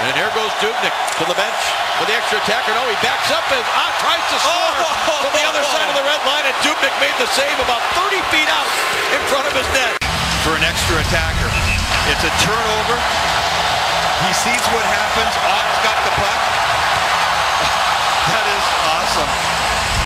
And here goes Dubnyk to the bench for the extra attacker. No, oh, he backs up and ah, tries to score Oh! from the oh, other side of the red line, and Dubnyk made the save about 30 feet out in front of his net. for an extra attacker. It's a turnover. He sees what happened.